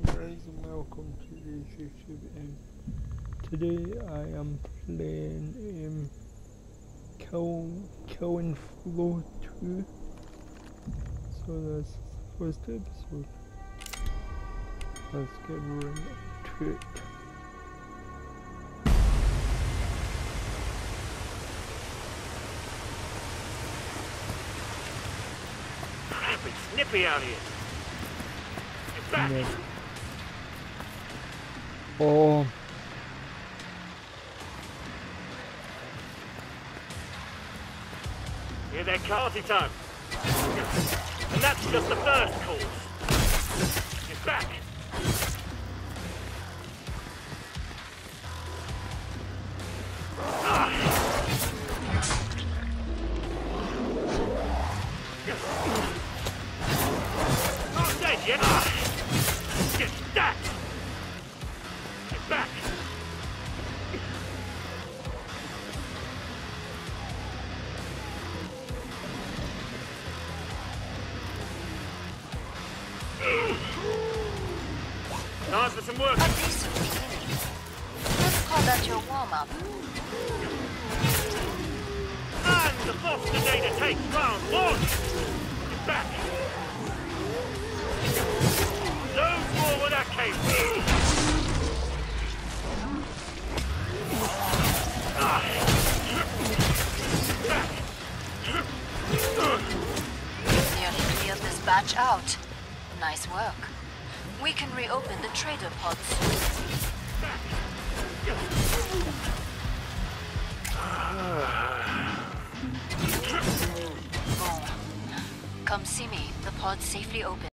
guys and welcome to today's YouTube um, today I am playing um, Kill, Killing Floor 2 so that's the first episode let's get right to it snippy out here. Get back. Yeah. Oh Hear that carty time. And that's just the first course. Get back. Ah. Not dead yet. Get Time for some work. A decent beginning. Let's call that your warm-up. And the data takes round one. Get back. No forward arcade. Back. Nearly cleared this batch out. Nice work. We can reopen the trader pod soon. Come see me. The pod's safely open.